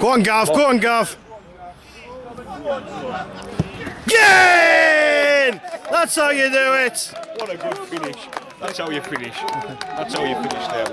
Go on, Gav. Go on, Gav. Gain! That's how you do it. What a good finish. That's how you finish. That's how you finish there.